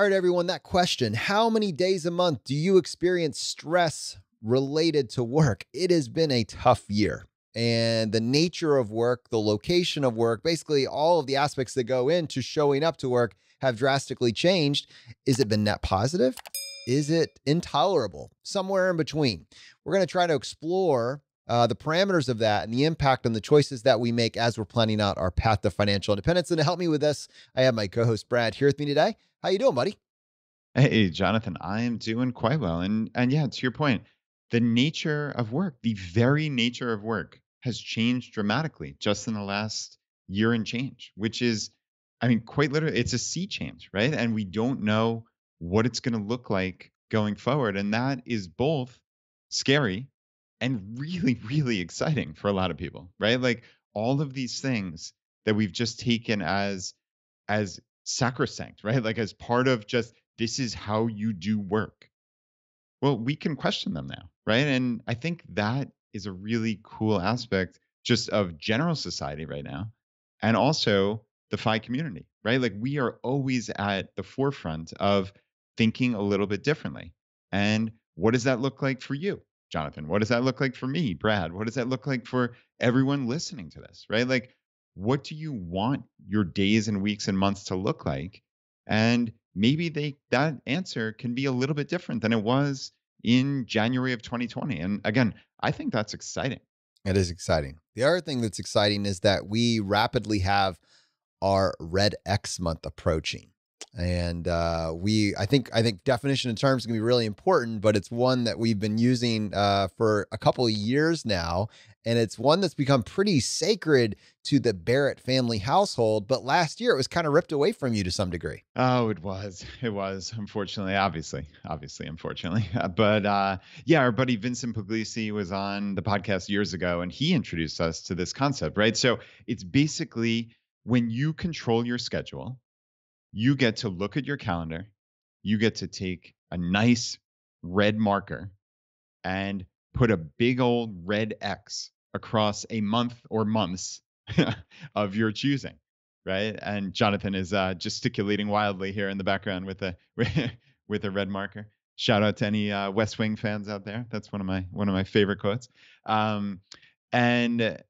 All right, everyone, that question How many days a month do you experience stress related to work? It has been a tough year. And the nature of work, the location of work, basically all of the aspects that go into showing up to work have drastically changed. Is it been net positive? Is it intolerable? Somewhere in between. We're going to try to explore uh, the parameters of that and the impact on the choices that we make as we're planning out our path to financial independence. And to help me with this, I have my co-host Brad here with me today. How you doing, buddy? Hey, Jonathan, I am doing quite well. And and yeah, to your point, the nature of work, the very nature of work has changed dramatically just in the last year and change, which is, I mean, quite literally, it's a sea change, right? And we don't know what it's going to look like going forward. And that is both scary and really, really exciting for a lot of people, right? Like all of these things that we've just taken as as sacrosanct, right? Like as part of just this is how you do work. Well, we can question them now, right? And I think that is a really cool aspect just of general society right now and also the FI community, right? Like we are always at the forefront of thinking a little bit differently. And what does that look like for you, Jonathan? What does that look like for me, Brad? What does that look like for everyone listening to this, right? Like, what do you want your days and weeks and months to look like? And maybe they that answer can be a little bit different than it was in January of 2020. And again, I think that's exciting. It is exciting. The other thing that's exciting is that we rapidly have our Red X month approaching. And uh, we, I think, I think definition of terms to be really important, but it's one that we've been using uh, for a couple of years now, and it's one that's become pretty sacred to the Barrett family household. But last year, it was kind of ripped away from you to some degree. Oh, it was. It was. Unfortunately, obviously, obviously, unfortunately. But uh, yeah, our buddy Vincent Puglisi was on the podcast years ago, and he introduced us to this concept, right? So it's basically when you control your schedule, you get to look at your calendar, you get to take a nice red marker and put a big old red X across a month or months of your choosing, right? And Jonathan is uh, gesticulating wildly here in the background with a with a red marker. Shout out to any uh, West Wing fans out there. That's one of my one of my favorite quotes. Um, and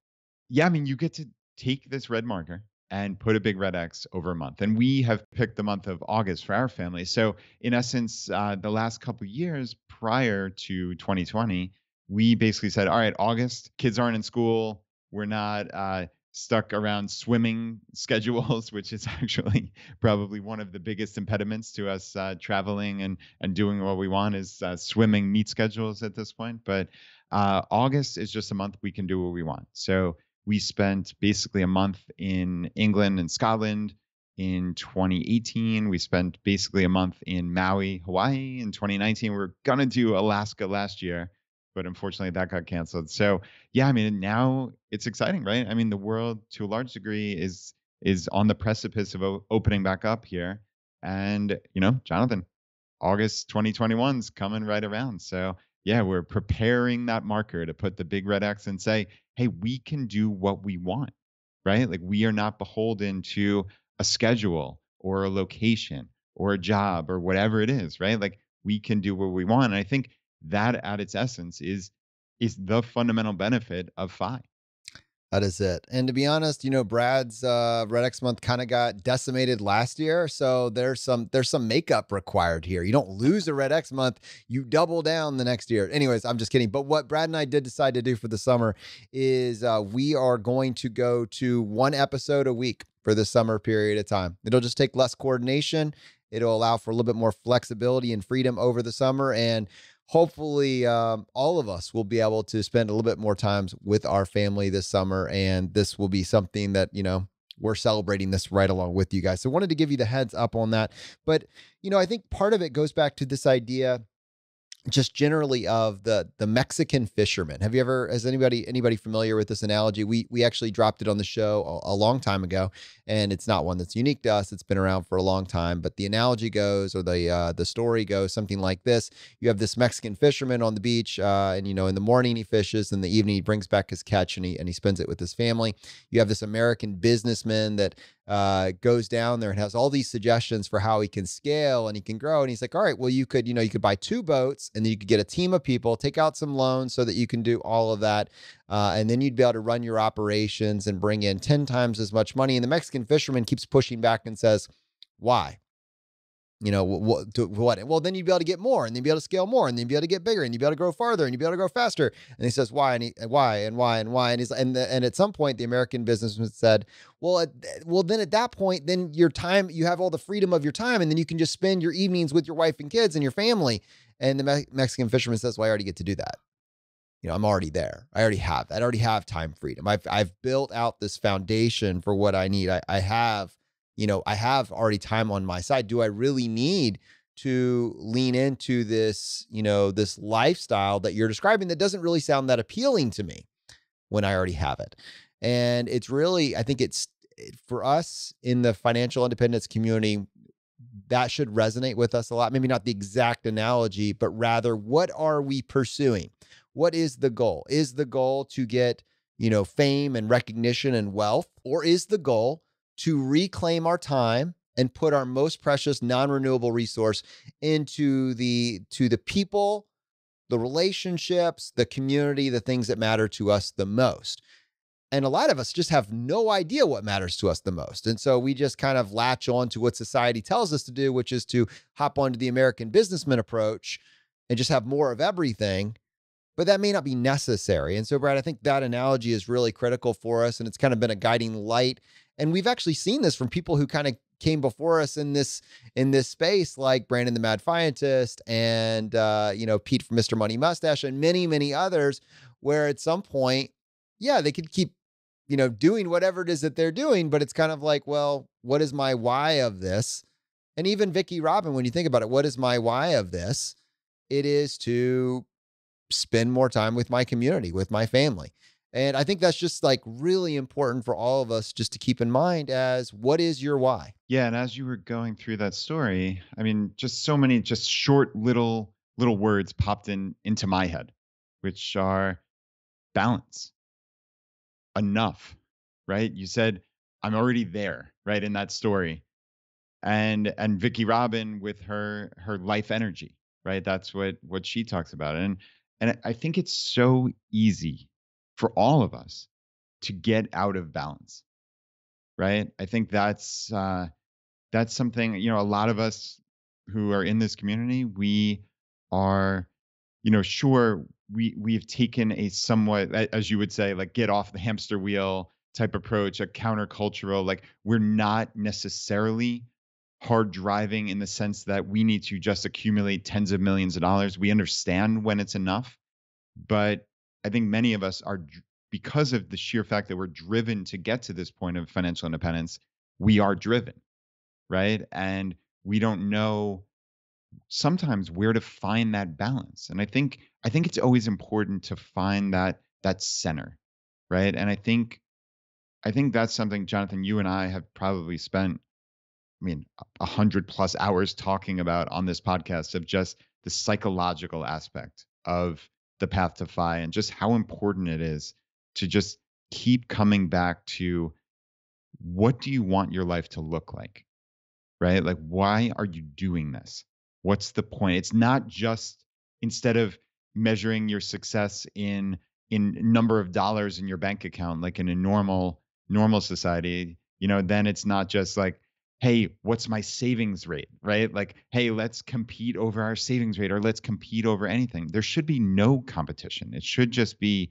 yeah, I mean, you get to take this red marker and put a big red X over a month. And we have picked the month of August for our family. So, in essence, uh, the last couple years prior to 2020, we basically said, all right, August, kids aren't in school. We're not uh, stuck around swimming schedules, which is actually probably one of the biggest impediments to us uh, traveling and, and doing what we want is uh, swimming meet schedules at this point. But uh, August is just a month we can do what we want. So we spent basically a month in England and Scotland in 2018. We spent basically a month in Maui, Hawaii in 2019. We are going to do Alaska last year, but unfortunately that got canceled. So, yeah, I mean, now it's exciting, right? I mean, the world to a large degree is is on the precipice of o- opening back up here. And, you know, Jonathan, August 2021 is coming right around. So, yeah, we're preparing that marker to put the big red X and say, hey, we can do what we want, right? Like we are not beholden to a schedule or a location or a job or whatever it is, right? Like we can do what we want. And I think that at its essence is is the fundamental benefit of FI. That is it. And to be honest, you know, Brad's uh, Red X month kind of got decimated last year, so there's some there's some makeup required here. You don't lose a Red X month, you double down the next year. Anyways, I'm just kidding. But what Brad and I did decide to do for the summer is uh, we are going to go to one episode a week for the summer period of time. It'll just take less coordination. It'll allow for a little bit more flexibility and freedom over the summer. And hopefully um, all of us will be able to spend a little bit more times with our family this summer and this will be something that you know we're celebrating this right along with you guys. So wanted to give you the heads up on that. But you know i think part of it goes back to this idea just generally of the the Mexican fisherman. Have you ever has anybody anybody familiar with this analogy? We we actually dropped it on the show a, a, long time ago, and it's not one that's unique to us. It's been around for a long time. But the analogy goes, or the uh, the story goes, something like this: You have this Mexican fisherman on the beach, uh, and you know in the morning he fishes, in the evening he brings back his catch and he and he spends it with his family. You have this American businessman that uh, goes down there and has all these suggestions for how he can scale and he can grow. And he's like, all right, well, you could, you know, you could buy two boats and then you could get a team of people, take out some loans so that you can do all of that. Uh, and then you'd be able to run your operations and bring in 10 times as much money. And the Mexican fisherman keeps pushing back and says, why? You know what, what well then you'd be able to get more and then be able to scale more and then be able to get bigger and you'd be able to grow farther and you'd be able to grow faster. And he says why? And he, why? And why? And why? And he's and the, and at some point the american businessman said well at, well then at that point then your time you have all the freedom of your time and then you can just spend your evenings with your wife and kids and your family. And the Me- mexican fisherman says well i already get to do that. You know i'm already there. I already have i already have time freedom. I've i've built out this foundation for what i need. I, I have you know, I have already time on my side. Do I really need to lean into this, you know, this lifestyle that you're describing that doesn't really sound that appealing to me when I already have it? And it's really, I think it's for us in the financial independence community, that should resonate with us a lot. Maybe not the exact analogy, but rather, what are we pursuing? What is the goal? Is the goal to get, you know, fame and recognition and wealth? Or is the goal to reclaim our time and put our most precious non-renewable resource into the to the people the relationships the community the things that matter to us the most. And a lot of us just have no idea what matters to us the most. And so we just kind of latch on to what society tells us to do which is to hop onto the american businessman approach and just have more of everything but that may not be necessary. And so brad i think that analogy is really critical for us and it's kind of been a guiding light and we've actually seen this from people who kind of came before us in this in this space, like Brandon the Mad Fientist and uh, you know Pete from Mr. Money Mustache and many many others, where at some point, yeah, they could keep you know doing whatever it is that they're doing, but it's kind of like, well, what is my why of this? And even Vicki Robin, when you think about it, what is my why of this? It is to spend more time with my community, with my family. And I think that's just like really important for all of us just to keep in mind as what is your why? Yeah, and as you were going through that story, I mean, just so many just short little little words popped in into my head, which are balance. Enough, right? You said I'm already there, right, in that story. And and Vicki Robin with her her life energy, right? That's what what she talks about. And and I think it's so easy for all of us to get out of balance right? I think that's uh that's something you know a lot of us who are in this community we are you know sure we we've taken a somewhat as you would say like get off the hamster wheel type approach a countercultural like we're not necessarily hard driving in the sense that we need to just accumulate tens of millions of dollars. We understand when it's enough but I think many of us are because of the sheer fact that we're driven to get to this point of financial independence, we are driven, right? And we don't know sometimes where to find that balance. And I think I think it's always important to find that that center, right? And I think I think that's something Jonathan you and I have probably spent I mean a hundred plus hours talking about on this podcast of just the psychological aspect of the path to FI and just how important it is to just keep coming back to what do you want your life to look like? Right? Like, why are you doing this? What's the point? It's not just instead of measuring your success in in number of dollars in your bank account like in a normal normal society you know then it's not just like hey, what's my savings rate, right? Like, hey, let's compete over our savings rate or let's compete over anything. There should be no competition. It should just be,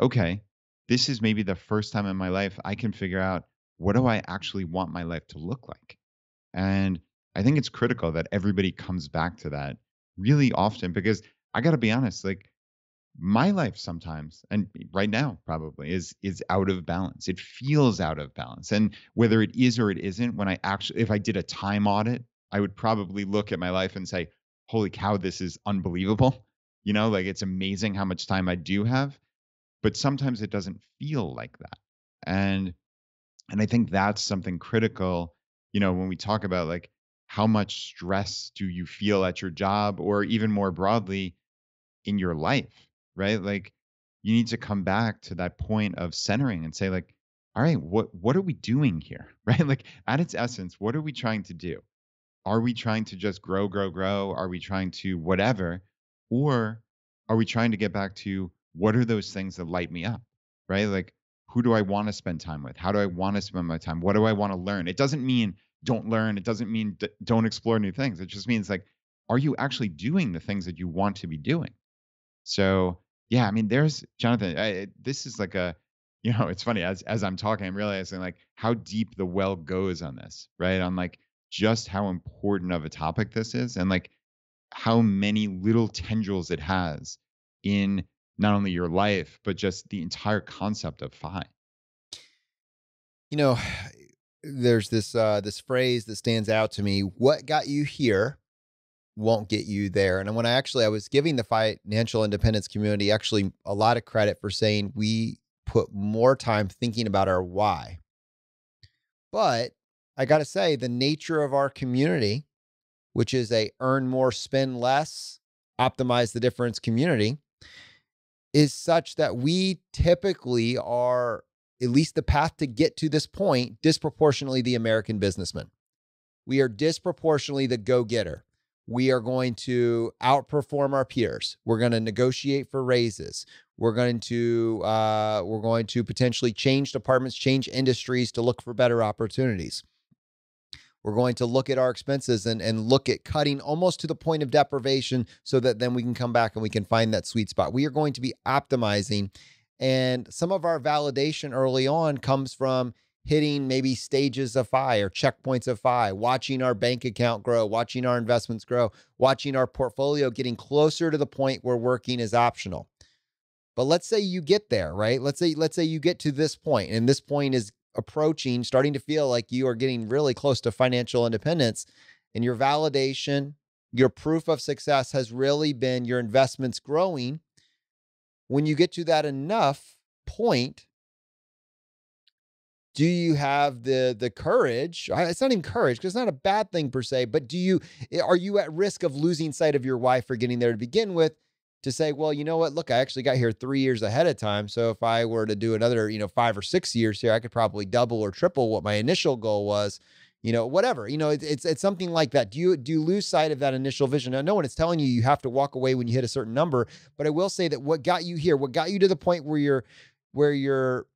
okay, this is maybe the first time in my life I can figure out what do I actually want my life to look like? And I think it's critical that everybody comes back to that really often because I got to be honest, like my life sometimes and right now probably is is out of balance it feels out of balance and whether it is or it isn't when i actually if i did a time audit i would probably look at my life and say holy cow, this is unbelievable. You know, like it's amazing how much time I do have, but sometimes it doesn't feel like that. And and I think that's something critical, you know, when we talk about like how much stress do you feel at your job or even more broadly in your life, right? Like you need to come back to that point of centering and say like all right, what what are we doing here? Right? Like at its essence, what are we trying to do? Are we trying to just grow, grow, grow? Are we trying to whatever? Or are we trying to get back to what are those things that light me up? Right? Like who do I want to spend time with? How do I want to spend my time? What do I want to learn? It doesn't mean don't learn. It doesn't mean d- don't explore new things. It just means like, are you actually doing the things that you want to be doing? So yeah, I mean, there's Jonathan. I, this is like a, you know, it's funny as as I'm talking, I'm realizing like how deep the well goes on this, right? On like just how important of a topic this is, and like how many little tendrils it has in not only your life but just the entire concept of FI. You know, there's this uh, this phrase that stands out to me. What got you here won't get you there. And when I actually I was giving the financial independence community actually a lot of credit for saying we put more time thinking about our why. But I got to say the nature of our community, which is a earn more, spend less, optimize the difference community, is such that we typically are at least the path to get to this point disproportionately the American businessman. We are disproportionately the go-getter we are going to outperform our peers. We're going to negotiate for raises. We're going to uh, we're going to potentially change departments, change industries to look for better opportunities. We're going to look at our expenses and, and look at cutting almost to the point of deprivation so that then we can come back and we can find that sweet spot. We are going to be optimizing. And some of our validation early on comes from hitting maybe stages of FI or checkpoints of FI, watching our bank account grow, watching our investments grow, watching our portfolio getting closer to the point where working is optional. But let's say you get there, right? Let's say let's say you get to this point and this point is approaching, starting to feel like you are getting really close to financial independence and your validation, your proof of success has really been your investments growing. When you get to that enough point, do you have the the courage it's not even courage because it's not a bad thing per se but do you eh, are you at risk of losing sight of your wife for getting there to begin with to say well you know what? Look i actually got here three years ahead of time so if i were to do another you know five or six years here i could probably double or triple what my initial goal was you know whatever you know it, it's it's something like that. Do you do you lose sight of that initial vision? Now no one is telling you you have to walk away when you hit a certain number but i will say that what got you here what got you to the point where you're where you're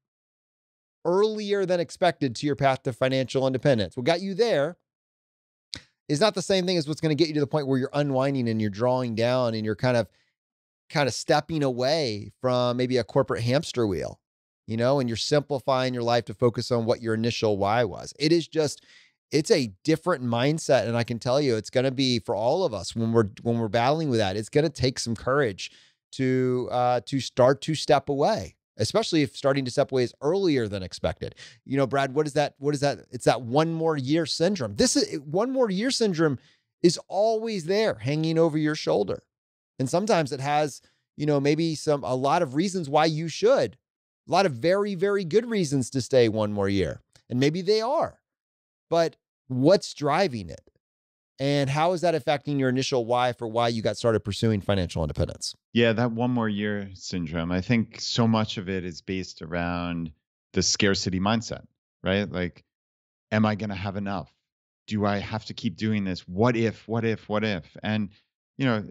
earlier than expected to your path to financial independence. What got you there is not the same thing as what's going to get you to the point where you're unwinding and you're drawing down and you're kind of kind of stepping away from maybe a corporate hamster wheel, you know, and you're simplifying your life to focus on what your initial why was. It is just it's a different mindset and I can tell you it's going to be for all of us when we're when we're battling with that. It's going to take some courage to uh to start to step away especially if starting to step away is earlier than expected. You know, Brad, what is that? What is that? It's that one more year syndrome. This is one more year syndrome is always there hanging over your shoulder. And sometimes it has, you know, maybe some a lot of reasons why you should. A lot of very very good reasons to stay one more year. And maybe they are. But what's driving it? And how is that affecting your initial why for why you got started pursuing financial independence? Yeah, that one more year syndrome. I think so much of it is based around the scarcity mindset, right? Like, am I going to have enough? Do I have to keep doing this? What if, what if, what if? And, you know,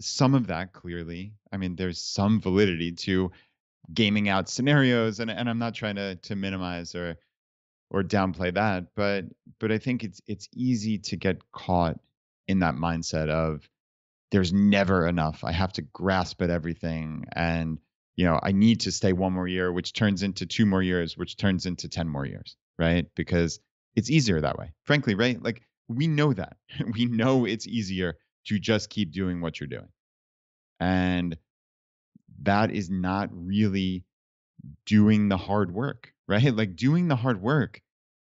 some of that clearly, I mean, there's some validity to gaming out scenarios and, and I'm not trying to to minimize or or downplay that but but i think it's it's easy to get caught in that mindset of there's never enough. I have to grasp at everything and you know i need to stay one more year which turns into two more years which turns into 10 more years right? Because it's easier that way. Frankly right? Like we know that. We know it's easier to just keep doing what you're doing. And that is not really doing the hard work right? Like doing the hard work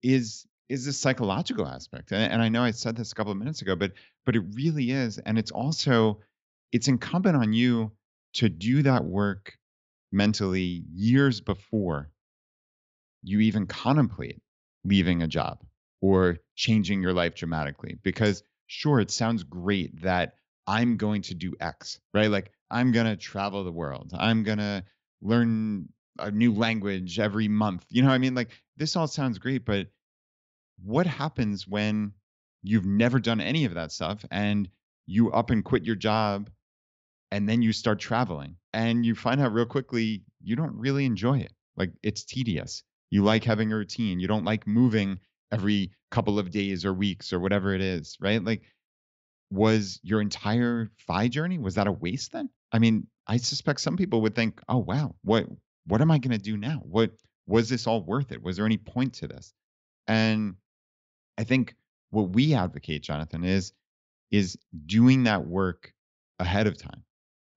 is is this psychological aspect. And, and I know I said this a couple of minutes ago, but but it really is. And it's also it's incumbent on you to do that work mentally years before you even contemplate leaving a job or changing your life dramatically. Because sure, it sounds great that I'm going to do X, right? Like I'm going to travel the world. I'm going to learn a new language every month. You know what I mean? Like this all sounds great, but what happens when you've never done any of that stuff and you up and quit your job and then you start traveling and you find out real quickly you don't really enjoy it. Like it's tedious. You like having a routine. You don't like moving every couple of days or weeks or whatever it is, right? Like was your entire FI journey was that a waste then? I mean, I suspect some people would think, "Oh wow, what what am I going to do now? What was this all worth it? Was there any point to this?" And I think what we advocate, Jonathan, is is doing that work ahead of time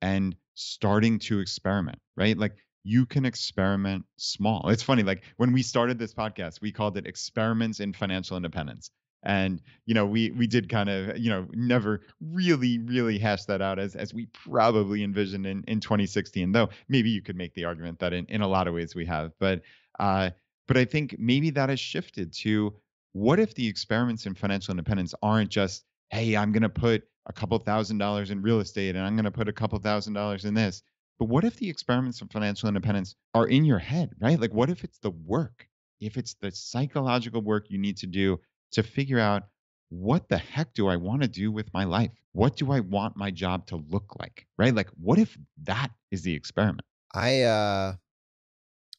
and starting to experiment, right? Like you can experiment small. It's funny, like when we started this podcast, we called it experiments in financial independence. And you know, we we did kind of, you know, never really, really hash that out as as we probably envisioned in, in 2016, though maybe you could make the argument that in, in a lot of ways we have. But uh, but I think maybe that has shifted to what if the experiments in financial independence aren't just, hey, I'm going to put a couple thousand dollars in real estate and I'm going to put a couple thousand dollars in this. But what if the experiments in financial independence are in your head, right? Like, what if it's the work? If it's the psychological work you need to do to figure out what the heck do I want to do with my life? What do I want my job to look like? Right? Like, what if that is the experiment? I uh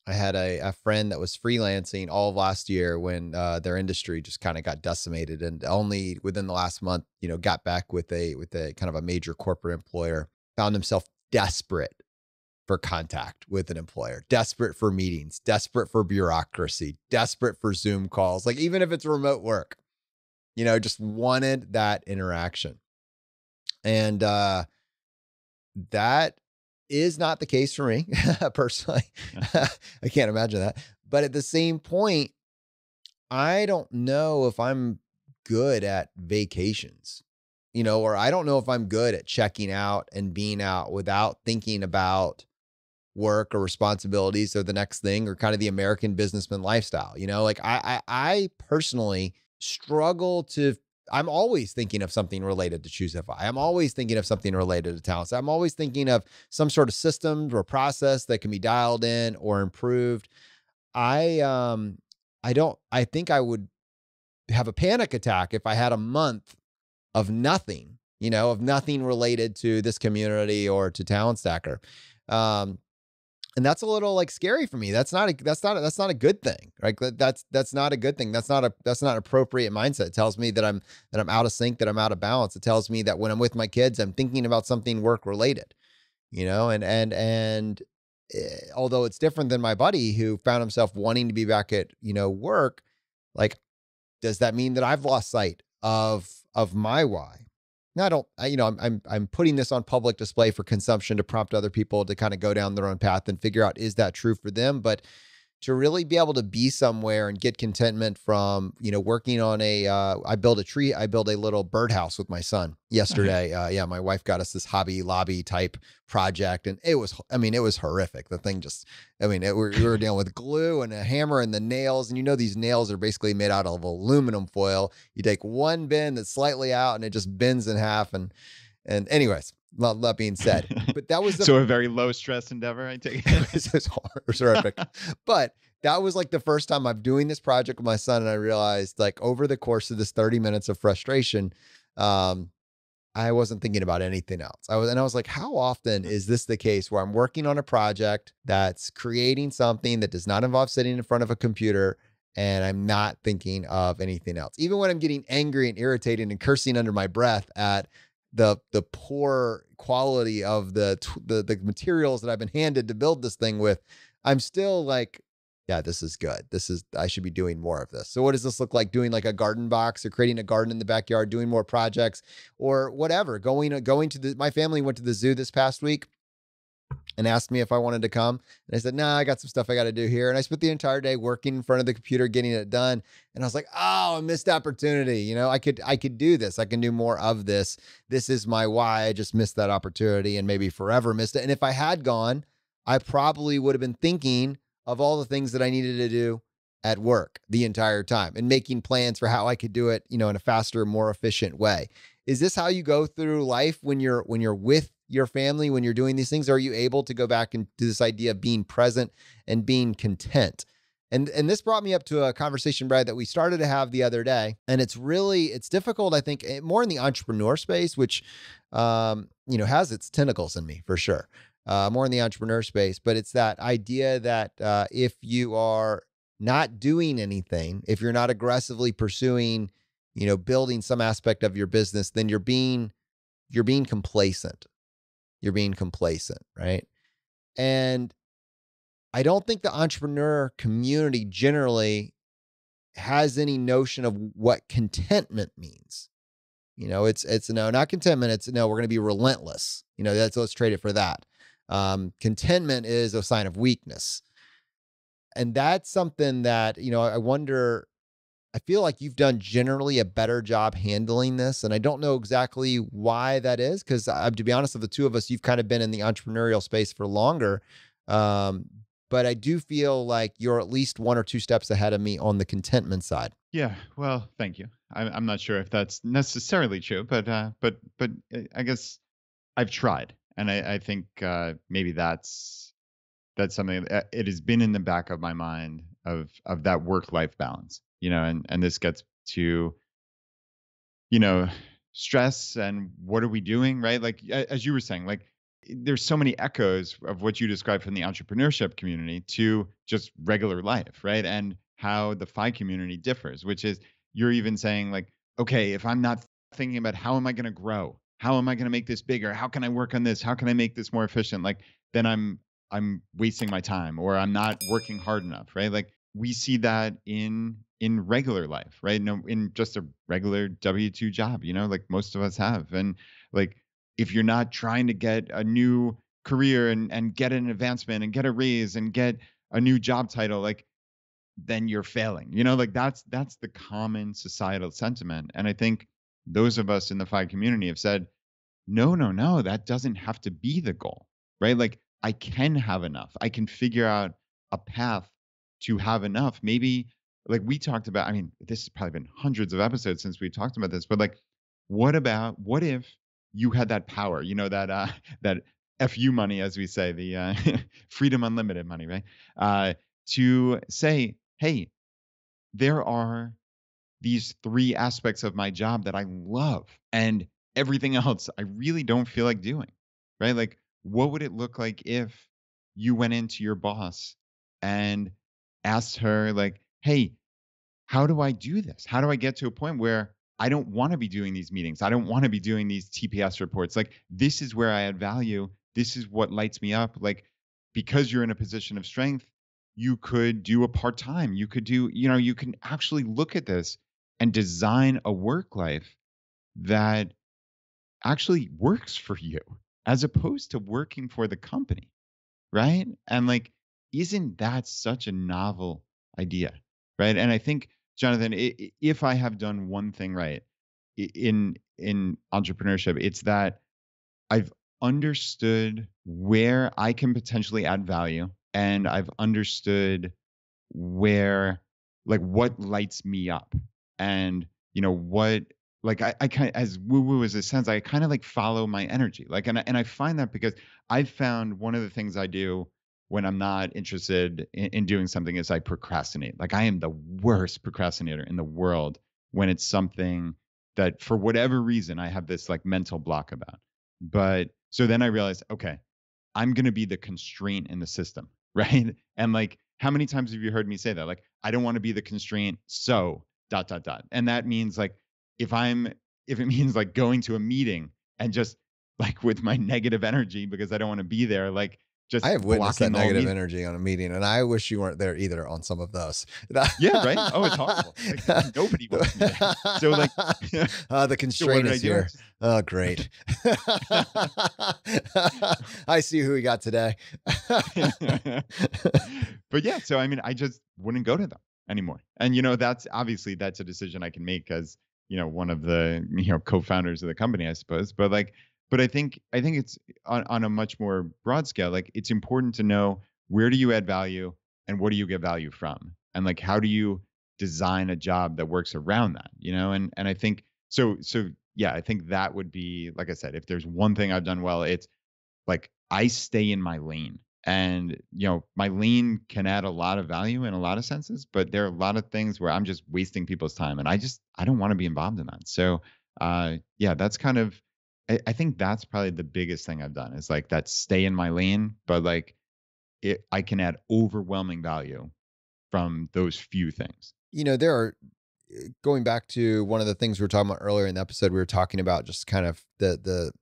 I had a, a friend that was freelancing all of last year when uh, their industry just kind of got decimated, and only within the last month, you know, got back with a with a kind of a major corporate employer. Found himself desperate for contact with an employer, desperate for meetings, desperate for bureaucracy, desperate for Zoom calls, like even if it's remote work, you know, just wanted that interaction. And uh, that is not the case for me personally. I can't imagine that. But at the same point, I don't know if I'm good at vacations, you know, or I don't know if I'm good at checking out and being out without thinking about work or responsibilities or the next thing or kind of the American businessman lifestyle. You know, like I I, I personally struggle to I'm always thinking of something related to Choose FI. I'm always thinking of something related to talents. I'm always thinking of some sort of system or process that can be dialed in or improved. I um I don't I think I would have a panic attack if I had a month of nothing, you know, of nothing related to this community or to Talent Stacker. Um, and that's a little like scary for me. That's not a that's not a, that's not a good thing. Right? That's that's not a good thing. That's not a that's not appropriate mindset. It tells me that I'm that I'm out of sync, that I'm out of balance. It tells me that when I'm with my kids, I'm thinking about something work related. You know, and and and eh, although it's different than my buddy who found himself wanting to be back at you know work, like does that mean that I've lost sight of of my why? Now I don't, I, you know, I'm, I'm I'm putting this on public display for consumption to prompt other people to kind of go down their own path and figure out is that true for them. But to really be able to be somewhere and get contentment from you know working on a uh, I build a tree I build a little birdhouse with my son yesterday uh, yeah my wife got us this hobby lobby type project and it was I mean it was horrific the thing just I mean it, we were dealing with glue and a hammer and the nails and you know these nails are basically made out of aluminum foil you take one bend that's slightly out and it just bends in half and and anyways well, that being said, but that was the, so a very low stress endeavor. I take it. it was horrific, but that was like the first time I'm doing this project with my son, and I realized like over the course of this 30 minutes of frustration, um, I wasn't thinking about anything else. I was, and I was like, how often is this the case where I'm working on a project that's creating something that does not involve sitting in front of a computer? And I'm not thinking of anything else. Even when I'm getting angry and irritated and cursing under my breath at the the poor quality of the the the materials that I've been handed to build this thing with, I'm still like, yeah, this is good. This is I should be doing more of this. So what does this look like? Doing like a garden box or creating a garden in the backyard, doing more projects or whatever. Going going to the my family went to the zoo this past week. And asked me if I wanted to come. And I said, nah, I got some stuff I got to do here. And I spent the entire day working in front of the computer, getting it done. And I was like, oh, a missed opportunity. You know, I could, I could do this. I can do more of this. This is my why. I just missed that opportunity and maybe forever missed it. And if I had gone, I probably would have been thinking of all the things that I needed to do at work the entire time and making plans for how I could do it, you know, in a faster, more efficient way. Is this how you go through life when you're when you're with your family when you're doing these things? Are you able to go back do this idea of being present and being content? And and this brought me up to a conversation, Brad, that we started to have the other day. And it's really it's difficult, I think, eh, more in the entrepreneur space, which um, you know, has its tentacles in me for sure. Uh, more in the entrepreneur space, but it's that idea that uh, if you are not doing anything, if you're not aggressively pursuing, you know, building some aspect of your business, then you're being you're being complacent you're being complacent, right? And I don't think the entrepreneur community generally has any notion of what contentment means. You know, it's it's no, not contentment. It's no, we're going to be relentless. You know, that's let's trade it for that. Um, contentment is a sign of weakness, and that's something that you know. I wonder I feel like you've done generally a better job handling this. And I don't know exactly why that is, because uh, to be honest, of the two of us, you've kind of been in the entrepreneurial space for longer. Um, but I do feel like you're at least one or two steps ahead of me on the contentment side. Yeah, well, thank you. I'm I'm not sure if that's necessarily true, but uh, but but uh, I guess I've tried, and I I think uh, maybe that's that's something that it has been in the back of my mind of of that work life balance you know and and this gets to you know stress and what are we doing right? Like as you were saying like there's so many echoes of what you described from the entrepreneurship community to just regular life right? And how the FI community differs which is you're even saying like okay if i'm not thinking about how am i going to grow? How am i going to make this bigger? How can i work on this? How can i make this more efficient? Like then i'm i'm wasting my time or i'm not working hard enough right? Like we see that in in regular life, right? No, in just a regular W two job, you know, like most of us have. And like, if you're not trying to get a new career and and get an advancement and get a raise and get a new job title, like, then you're failing. You know, like that's that's the common societal sentiment. And I think those of us in the FI community have said, no, no, no, that doesn't have to be the goal, right? Like, I can have enough. I can figure out a path to have enough. Maybe like we talked about, I mean, this has probably been hundreds of episodes since we talked about this, but like, what about what if you had that power, you know, that uh that FU money, as we say, the uh, freedom unlimited money, right? Uh, to say, hey, there are these three aspects of my job that I love, and everything else I really don't feel like doing, right? Like, what would it look like if you went into your boss and asked her, like, hey, how do I do this? How do I get to a point where I don't want to be doing these meetings? I don't want to be doing these TPS reports. Like, this is where I add value. This is what lights me up. Like, because you're in a position of strength, you could do a part time. You could do, you know, you can actually look at this and design a work life that actually works for you as opposed to working for the company. Right. And like, isn't that such a novel idea? Right. And I think Jonathan, if I have done one thing right in in entrepreneurship, it's that I've understood where I can potentially add value and I've understood where like what lights me up and you know what like I, I kind of as woo woo as it sounds I kind of like follow my energy like and I, and I find that because I've found one of the things I do when I'm not interested in, in, doing something is I procrastinate. Like I am the worst procrastinator in the world when it's something that for whatever reason I have this like mental block about. But so then I realized, okay, I'm going to be the constraint in the system, right? And like how many times have you heard me say that? Like I don't want to be the constraint, so dot dot dot. And that means like if I'm if it means like going to a meeting and just like with my negative energy because I don't want to be there, like just I have witnessed that negative energy on a meeting, and I wish you weren't there either on some of those. Yeah, right. Oh, it's horrible. Like, nobody wants me there. So, like, uh, the so constraint I is here. Oh, great. I see who we got today. but yeah, so I mean, I just wouldn't go to them anymore. And you know, that's obviously that's a decision I can make as you know one of the you know co-founders of the company, I suppose. But like, but I think I think it's on on a much more broad scale. Like, it's important to know where do you add value and what do you get value from, and like how do you design a job that works around that, you know? And and I think so so yeah, I think that would be like I said, if there's one thing I've done well, it's like I stay in my lane. And you know, my lane can add a lot of value in a lot of senses, but there are a lot of things where I'm just wasting people's time, and I just I don't want to be involved in that. So, uh, yeah, that's kind of I, I think that's probably the biggest thing I've done is like that stay in my lane, but like it, I can add overwhelming value from those few things. you know, there are uh, going back to one of the things we were talking about earlier in the episode, we were talking about just kind of the the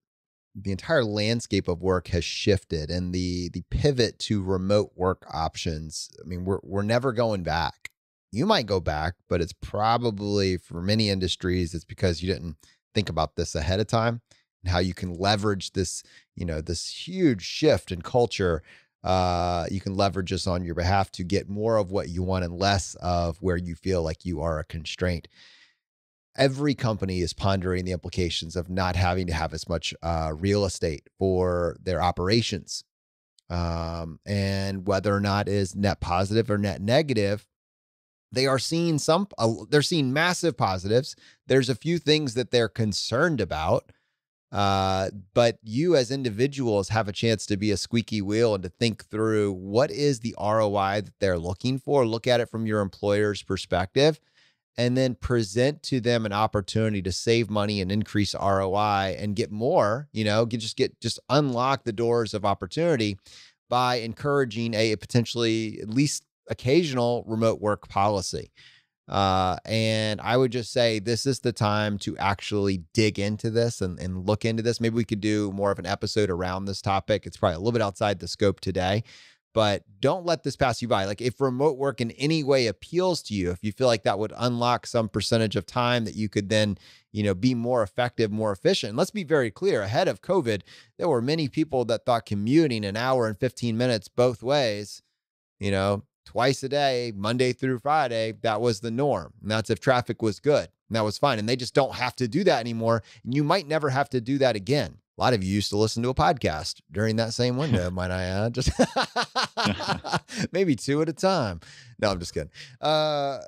the entire landscape of work has shifted and the the pivot to remote work options. I mean, we're we're never going back. You might go back, but it's probably for many industries, it's because you didn't think about this ahead of time and how you can leverage this, you know, this huge shift in culture uh, you can leverage this on your behalf to get more of what you want and less of where you feel like you are a constraint. Every company is pondering the implications of not having to have as much uh, real estate for their operations. Um, and whether or not is net positive or net negative, they are seeing some, uh, they're seeing massive positives. There's a few things that they're concerned about. Uh, but you as individuals have a chance to be a squeaky wheel and to think through what is the ROI that they're looking for. Look at it from your employer's perspective and then present to them an opportunity to save money and increase ROI and get more, you know, get, just get just unlock the doors of opportunity by encouraging a potentially at least occasional remote work policy. Uh, and I would just say this is the time to actually dig into this and, and look into this. Maybe we could do more of an episode around this topic. It's probably a little bit outside the scope today, but don't let this pass you by. Like if remote work in any way appeals to you, if you feel like that would unlock some percentage of time that you could then, you know, be more effective, more efficient. And let's be very clear, ahead of COVID, there were many people that thought commuting an hour and 15 minutes both ways, you know, twice a day, Monday through Friday, that was the norm. And that's if traffic was good. And that was fine. And they just don't have to do that anymore. And you might never have to do that again. A lot of you used to listen to a podcast during that same window, might I add. Just maybe two at a time. No, I'm just kidding. Uh,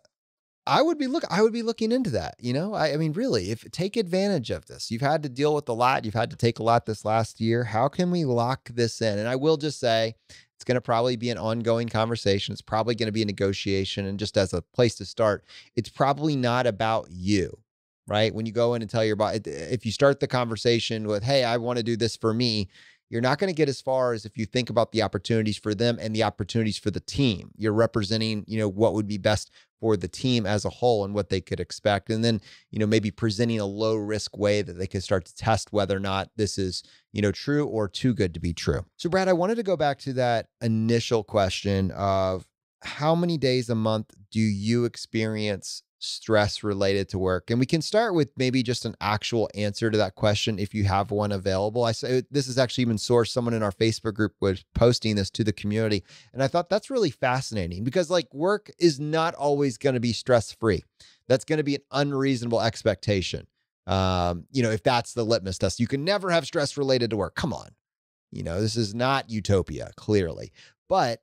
I would be look. I would be looking into that. You know, I, I mean, really, if take advantage of this. You've had to deal with a lot. You've had to take a lot this last year. How can we lock this in? And I will just say, it's going to probably be an ongoing conversation. It's probably going to be a negotiation. And just as a place to start, it's probably not about you, right? When you go in and tell your boss, if you start the conversation with, hey, I want to do this for me, you're not going to get as far as if you think about the opportunities for them and the opportunities for the team. You're representing, you know, what would be best for the team as a whole and what they could expect. And then, you know, maybe presenting a low risk way that they could start to test whether or not this is, you know, true or too good to be true. So, Brad, I wanted to go back to that initial question of how many days a month do you experience stress related to work? And we can start with maybe just an actual answer to that question if you have one available. I say this is actually even sourced. Someone in our Facebook group was posting this to the community. And I thought that's really fascinating because like work is not always going to be stress free. That's going to be an unreasonable expectation. Um, you know, if that's the litmus test, you can never have stress related to work. Come on. You know, this is not utopia, clearly. But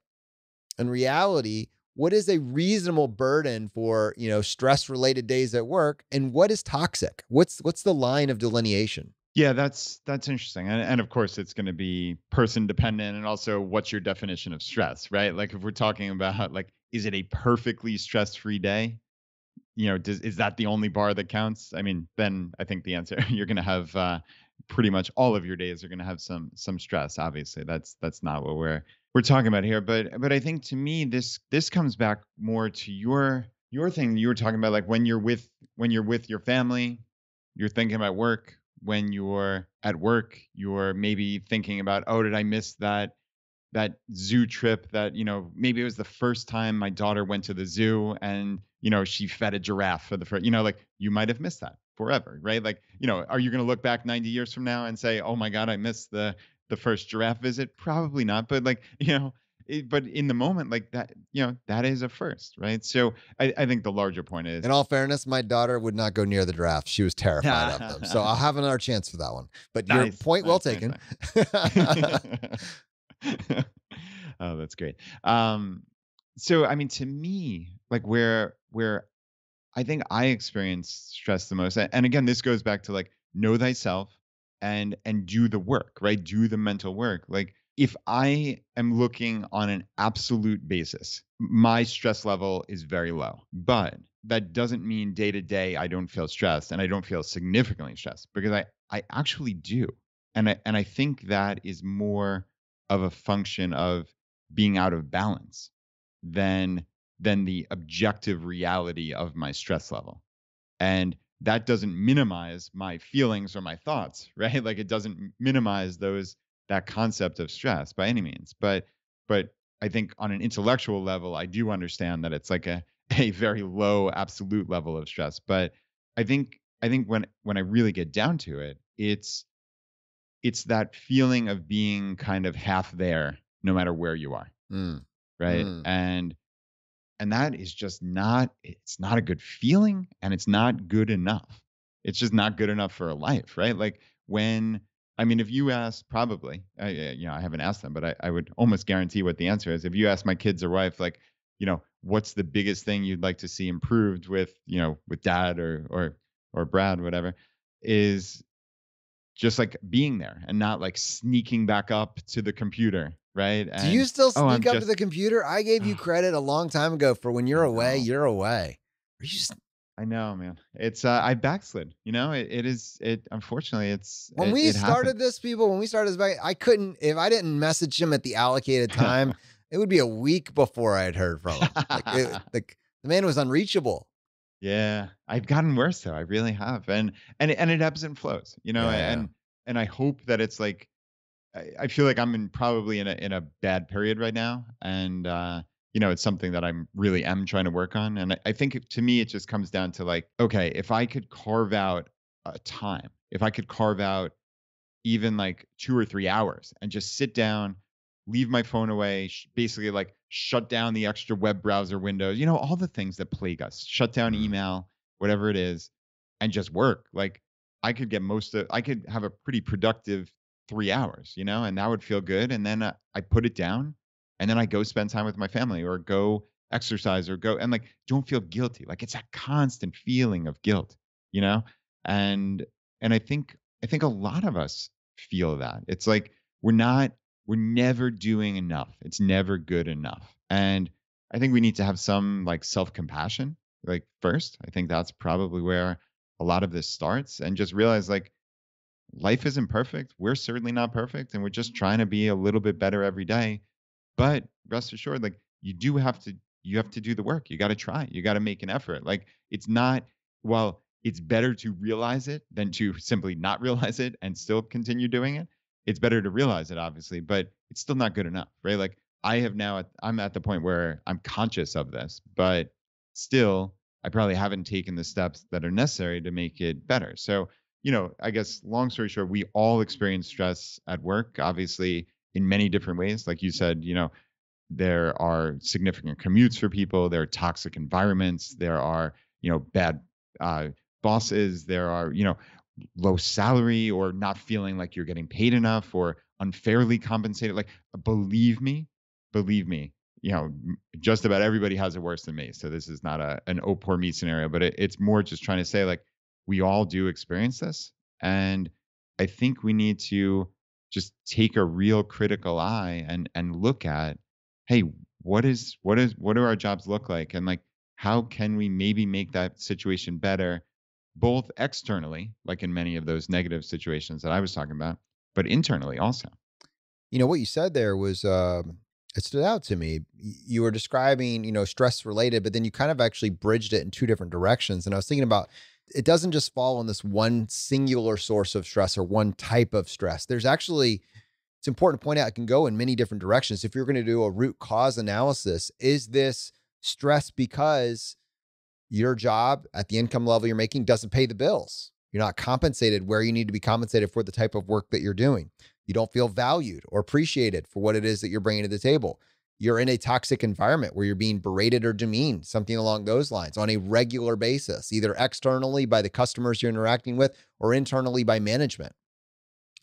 in reality, what is a reasonable burden for you know stress related days at work and what is toxic what's what's the line of delineation Yeah, that's that's interesting, and and of course it's going to be person dependent, and also what's your definition of stress, right? Like if we're talking about like, is it a perfectly stress free day? You know, does is that the only bar that counts? I mean, then I think the answer you're going to have uh, pretty much all of your days are going to have some some stress. Obviously, that's that's not what we're we're talking about here. But but I think to me this this comes back more to your your thing you were talking about, like when you're with when you're with your family, you're thinking about work when you're at work you're maybe thinking about oh did i miss that that zoo trip that you know maybe it was the first time my daughter went to the zoo and you know she fed a giraffe for the first you know like you might have missed that forever right like you know are you going to look back 90 years from now and say oh my god i missed the the first giraffe visit probably not but like you know it, but in the moment like that you know that is a first right so I, I think the larger point is In all fairness, my daughter would not go near the draft. She was terrified of them. So I'll have another chance for that one. But your Nice, point well nice, nice, taken. oh, that's great. Um, so I mean, to me, like where where I think I experience stress the most, and again, this goes back to like know thyself and and do the work, right? Do the mental work. Like if I am looking on an absolute basis, my stress level is very low, but that doesn't mean day to day I don't feel stressed and I don't feel significantly stressed because I I actually do. And I and I think that is more of a function of being out of balance than than the objective reality of my stress level. And that doesn't minimize my feelings or my thoughts, right? Like it doesn't minimize those that concept of stress by any means. But but I think on an intellectual level, I do understand that it's like a a very low absolute level of stress. But I think I think when when I really get down to it, it's it's that feeling of being kind of half there no matter where you are Mm, right? Mm. and and that is just not it's not a good feeling and it's not good enough. It's just not good enough for a life right? Like when i mean if you ask probably I, you know i haven't asked them but I, I would almost guarantee what the answer is. If you ask my kids or wife like you know what's the biggest thing you'd like to see improved with you know with dad or or or brad whatever is just like being there and not like sneaking back up to the computer right Do you And- still oh, sneak up to the computer? I gave you credit a long time ago for when you're away, you're away. Are you I know, man. It's uh, I backslid. You know, it, it is it. Unfortunately, it's when it- we it started happened. this, people, when we started this back, I couldn't if I didn't message him at the allocated time, it would be a week before I'd heard from him. Like, it, like the man was unreachable. Yeah, I've gotten worse though. I really have, and and it- and it ebbs and flows. You know, Yeah. and and I hope that it's like I, I feel like I'm in probably in a in a bad period right now, and uh, you know, it's something that I'm really am trying to work on. And I, I think it- to me, it just comes down to like, okay, if I could carve out a time, if I could carve out even like two or three hours and just sit down, leave my phone away, basically like shut down the extra web browser windows, you know, all the things that plague us, shut down Mhm. email, whatever it is, and just work. Like I could get most of, I could have a pretty productive three hours, you know, and that would feel good. And then uh, I put it down and then I go spend time with my family or go exercise or go and like don't feel guilty. Like it's that constant feeling of guilt, you know? And and I think I think a lot of us feel that. It's like we're not we're never doing enough. It's never good enough. And I think we need to have some like self-compassion like first. I think that's probably where a lot of this starts and just realize like life isn't perfect. We're certainly not perfect and we're just trying to be a little bit better every day. But rest assured like you do have to you have to do the work. You got to try. You got to make an effort. Like it's not well, it's better to realize it than to simply not realize it and still continue doing it. It's better to realize it obviously, but it's still not good enough, right? Like I have now I'm at the point where I'm conscious of this, but still I probably haven't taken the steps that are necessary to make it better. So, you know, I guess long story short, we all experience stress at work, obviously in many different ways. Like you said, you know, there are significant commutes for people, there are toxic environments, there are, you know, bad uh, bosses, there are, you know, low salary or not feeling like you're getting paid enough or unfairly compensated. Like, believe me, believe me, you know, just about everybody has it worse than me. So this is not a an oh poor me scenario, but it, it's more just trying to say like we all do experience this, and I think we need to just take a real critical eye and and look at, hey, what is what is what do our jobs look like, and like how can we maybe make that situation better, both externally, like in many of those negative situations that I was talking about, but internally also. You know what you said there was um, it stood out to me. You were describing, you know, stress related, but then you kind of actually bridged it in two different directions. And I was thinking about it doesn't just fall on this one singular source of stress or one type of stress. There's actually it's important to point out it can go in many different directions. If you're going to do a root cause analysis, is this stress because your job at the income level you're making doesn't pay the bills? You're not compensated where you need to be compensated for the type of work that you're doing. You don't feel valued or appreciated for what it is that you're bringing to the table. You're in a toxic environment where you're being berated or demeaned, something along those lines on a regular basis, either externally by the customers you're interacting with or internally by management.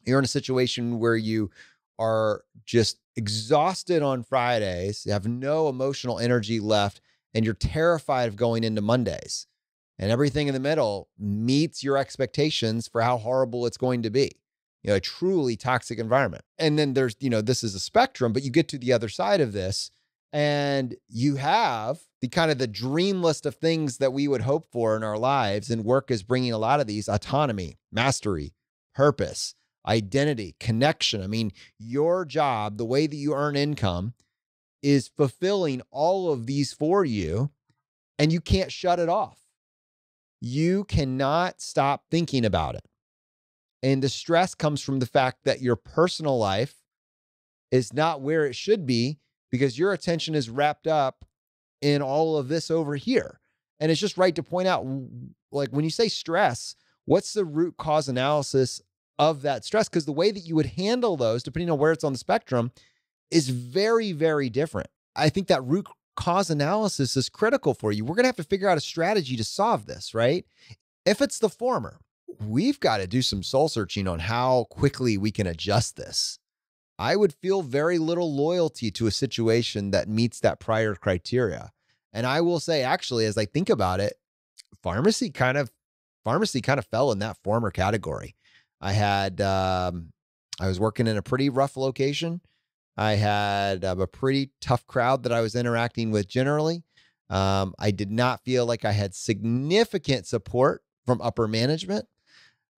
You're in a situation where you are just exhausted on Fridays, you have no emotional energy left, and you're terrified of going into Mondays. And everything in the middle meets your expectations for how horrible it's going to be. You know, a truly toxic environment. And then there's, you know, this is a spectrum, but you get to the other side of this and you have the kind of the dream list of things that we would hope for in our lives. And work is bringing a lot of these autonomy, mastery, purpose, identity, connection. I mean, your job, the way that you earn income, is fulfilling all of these for you, and you can't shut it off. You cannot stop thinking about it. And the stress comes from the fact that your personal life is not where it should be because your attention is wrapped up in all of this over here. And it's just right to point out like when you say stress, what's the root cause analysis of that stress because the way that you would handle those, depending on where it's on the spectrum, is very, very different. I think that root cause analysis is critical for you. We're going to have to figure out a strategy to solve this, right? If it's the former, we've got to do some soul searching on how quickly we can adjust this. I would feel very little loyalty to a situation that meets that prior criteria. And I will say, actually, as I think about it, pharmacy kind of pharmacy kind of fell in that former category. I had um, I was working in a pretty rough location. I had um, a pretty tough crowd that I was interacting with generally. Um, I did not feel like I had significant support from upper management.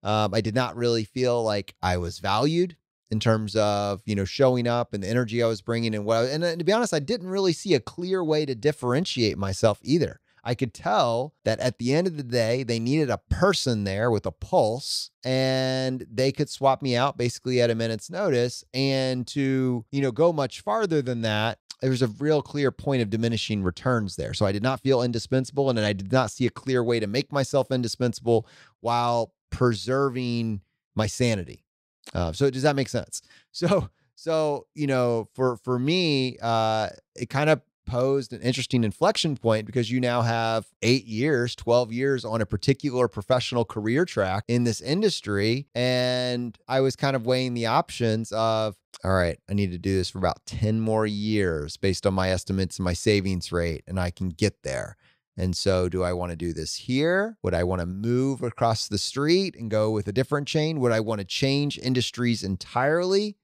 Um, I did not really feel like I was valued in terms of you know showing up and the energy I was bringing and what. and, and to be honest, I didn't really see a clear way to differentiate myself either. I could tell that at the end of the day, they needed a person there with a pulse and they could swap me out basically at a minute's notice. And to, you know, go much farther than that, there was a real clear point of diminishing returns there. So I did not feel indispensable and I did not see a clear way to make myself indispensable while preserving my sanity. Uh, so does that make sense? So so you know for for me uh it kind of posed an interesting inflection point because you now have eight years, 12 years on a particular professional career track in this industry. And I was kind of weighing the options of, all right, I need to do this for about 10 more years based on my estimates and my savings rate, and I can get there. And so, do I want to do this here? Would I want to move across the street and go with a different chain? Would I want to change industries entirely?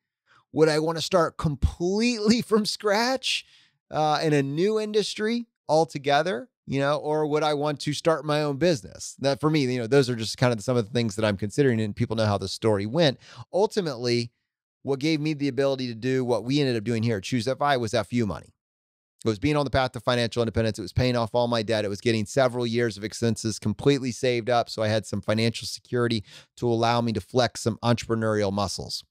Would I want to start completely from scratch? Uh, in a new industry altogether? You know, or would I want to start my own business? That for me, you know, those are just kind of some of the things that I'm considering, and people know how the story went. Ultimately, what gave me the ability to do what we ended up doing here at Choose FI was FU money. It was being on the path to financial independence. It was paying off all my debt. It was getting several years of expenses completely saved up. So I had some financial security to allow me to flex some entrepreneurial muscles.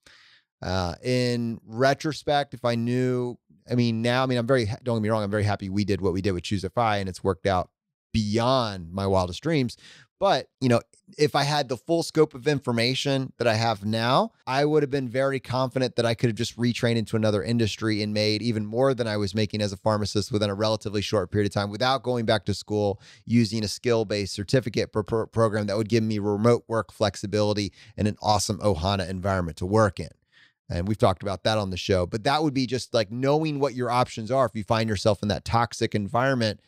Uh, in retrospect, if I knew I mean, now, I mean, I'm very, don't get me wrong, I'm very happy we did what we did with Choose FI and it's worked out beyond my wildest dreams. But, you know, if I had the full scope of information that I have now, I would have been very confident that I could have just retrained into another industry and made even more than I was making as a pharmacist within a relatively short period of time without going back to school using a skill based certificate pro- program that would give me remote work flexibility and an awesome Ohana environment to work in. And we've talked about that on the show. But that would be just like knowing what your options are if you find yourself in that toxic environment.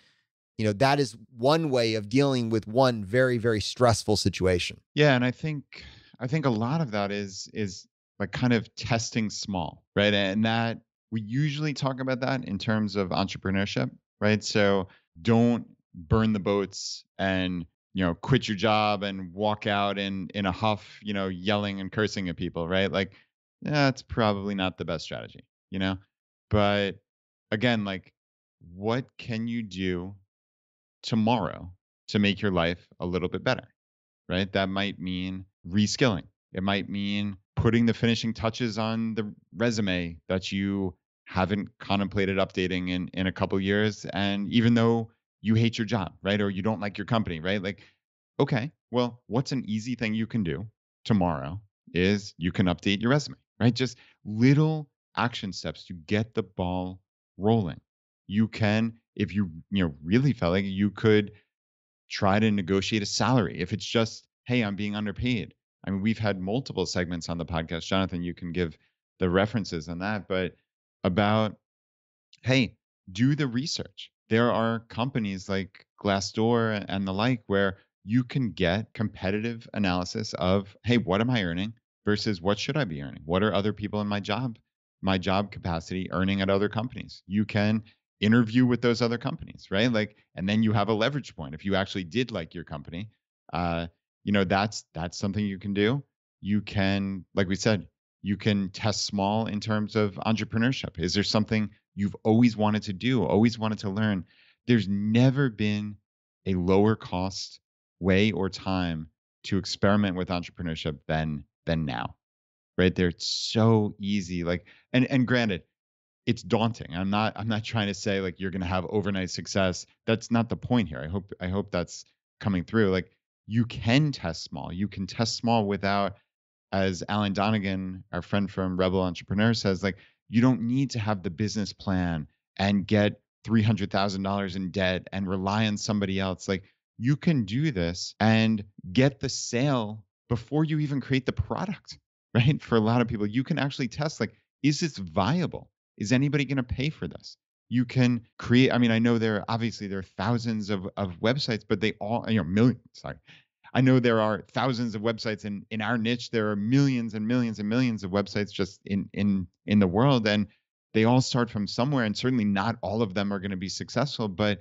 You know, that is one way of dealing with one very, very stressful situation. Yeah. And I think I think a lot of that is is like kind of testing small, right? And that we usually talk about that in terms of entrepreneurship, right? So don't burn the boats and you know quit your job and walk out in in a huff you know yelling and cursing at people right like that's probably not the best strategy, you know? But again, like, what can you do tomorrow to make your life a little bit better? Right? That might mean reskilling. It might mean putting the finishing touches on the resume that you haven't contemplated updating in in a couple years and even though you hate your job right or you don't like your company right like okay well what's an easy thing you can do tomorrow is you can update your resume right? Just little action steps to get the ball rolling. You can if you you know really felt like you could try to negotiate a salary. If it's just hey i'm being underpaid. I mean, we've had multiple segments on the podcast. Jonathan, you can give the references on that, but about, hey, do the research. There are companies like Glassdoor and the like where you can get competitive analysis of, hey, what am I earning versus what should I be earning? What are other people in my job, my job capacity earning at other companies? You can interview with those other companies, right? Like, and then you have a leverage point. If you actually did like your company, uh, you know that's that's something you can do you can like we said you can test small in terms of entrepreneurship is there something you've always wanted to do always wanted to learn there's never been a lower cost way or time to experiment with entrepreneurship than than now right? There it's so easy like and and granted it's daunting. I'm not i'm not trying to say like you're going to have overnight success. That's not the point here. I hope i hope that's coming through. Like you can test small. You can test small without, as Alan Donegan, our friend from Rebel Entrepreneur, says, like, you don't need to have the business plan and get $300,000 in debt and rely on somebody else. Like, you can do this and get the sale before you even create the product, right? For a lot of people, you can actually test, like, is this viable? Is anybody going to pay for this? you can create i mean i know there are obviously there are thousands of, of websites but they all you know millions sorry i know there are thousands of websites in in our niche there are millions and millions and millions of websites just in in in the world and they all start from somewhere and certainly not all of them are going to be successful but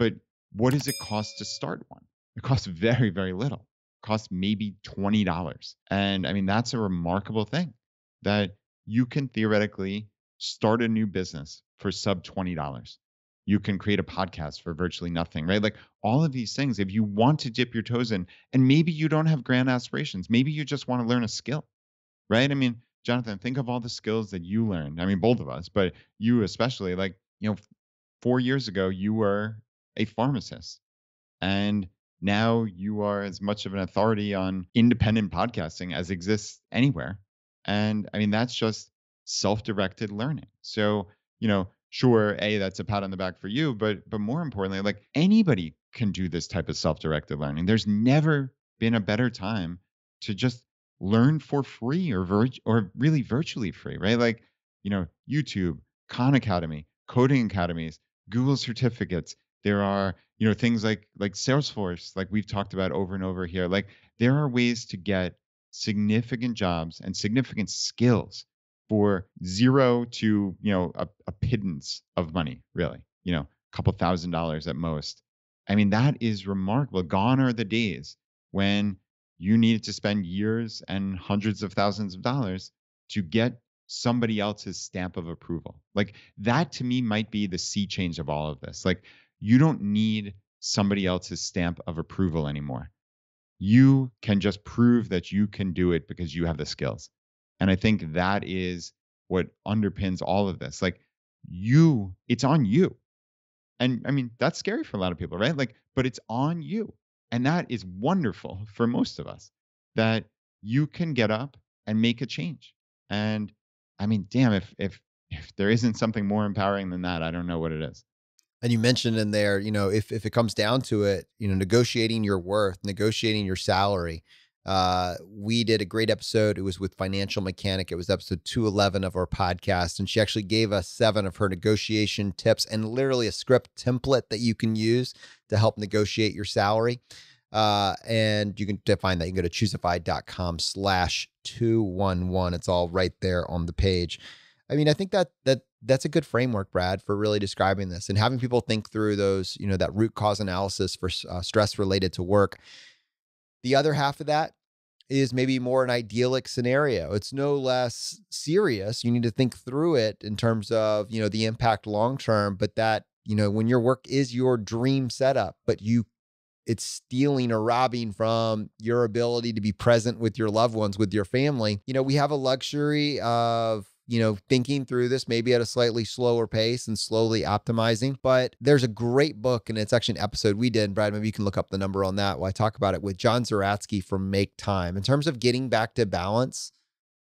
but what does it cost to start one it costs very very little it costs maybe $20 and i mean that's a remarkable thing that you can theoretically start a new business for sub $20. You can create a podcast for virtually nothing, right? Like all of these things, if you want to dip your toes in, and maybe you don't have grand aspirations, maybe you just want to learn a skill, right? I mean, Jonathan, think of all the skills that you learned. I mean, both of us, but you especially, like, you know, four years ago, you were a pharmacist. And now you are as much of an authority on independent podcasting as exists anywhere. And I mean, that's just self-directed learning. So, you know, sure, a that's a pat on the back for you, but but more importantly, like anybody can do this type of self-directed learning. There's never been a better time to just learn for free or vir- or really virtually free, right? Like, you know, YouTube, Khan Academy, coding academies, Google certificates. There are, you know, things like like Salesforce, like we've talked about over and over here. Like there are ways to get significant jobs and significant skills for zero to you know a, a pittance of money really you know a couple thousand dollars at most. I mean that is remarkable. Gone are the days when you needed to spend years and hundreds of thousands of dollars to get somebody else's stamp of approval. Like that to me might be the sea change of all of this. Like you don't need somebody else's stamp of approval anymore you can just prove that you can do it because you have the skills and I think that is what underpins all of this. Like you, it's on you. And I mean, that's scary for a lot of people, right? Like, but it's on you. And that is wonderful for most of us that you can get up and make a change. And I mean, damn, if if if there isn't something more empowering than that, I don't know what it is. And you mentioned in there, you know, if if it comes down to it, you know, negotiating your worth, negotiating your salary, uh, we did a great episode. It was with Financial Mechanic. It was episode 211 of our podcast. And she actually gave us seven of her negotiation tips and literally a script template that you can use to help negotiate your salary. Uh, and you can find that. You can go to choosefi.com slash 211. It's all right there on the page. I mean, I think that that that's a good framework, Brad, for really describing this and having people think through those, you know, that root cause analysis for uh, stress related to work. The other half of that is maybe more an idyllic scenario. It's no less serious. You need to think through it in terms of, you know, the impact long term, but that, you know, when your work is your dream setup, but you it's stealing or robbing from your ability to be present with your loved ones, with your family. You know, we have a luxury of you know, thinking through this maybe at a slightly slower pace and slowly optimizing. But there's a great book, and it's actually an episode we did. Brad, maybe you can look up the number on that while I talk about it with John Zeratsky from Make Time. In terms of getting back to balance,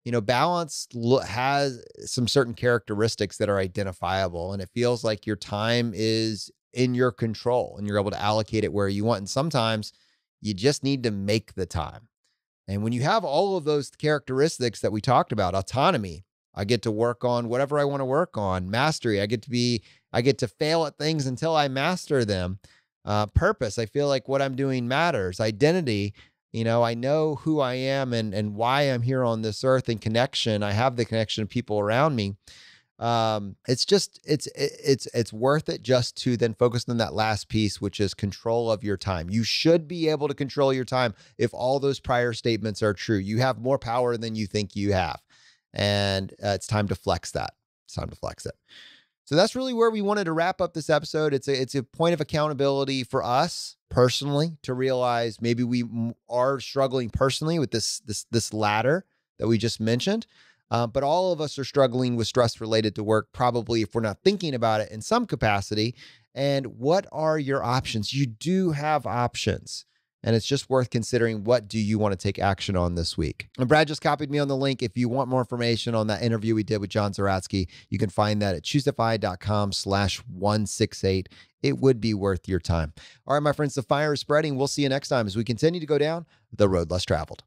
you know, balance has some certain characteristics that are identifiable, and it feels like your time is in your control and you're able to allocate it where you want. And sometimes you just need to make the time. And when you have all of those characteristics that we talked about, autonomy, I get to work on whatever I want to work on, mastery, I get to be, I get to fail at things until I master them. Uh, purpose, I feel like what I'm doing matters. Identity, you know, I know who I am and and why I'm here on this earth and connection. I have the connection of people around me um, it's just it's it's it's worth it just to then focus on that last piece which is control of your time you should be able to control your time if all those prior statements are true you have more power than you think you have and uh, it's time to flex that it's time to flex it so that's really where we wanted to wrap up this episode it's a it's a point of accountability for us personally to realize maybe we are struggling personally with this this this ladder that we just mentioned uh, but all of us are struggling with stress related to work, probably if we're not thinking about it in some capacity. And what are your options? You do have options. And it's just worth considering what do you want to take action on this week. And Brad just copied me on the link. If you want more information on that interview we did with John Zeratsky, you can find that at choosefi.com slash 168. It would be worth your time. All right, my friends, the fire is spreading. We'll see you next time as we continue to go down the road less traveled.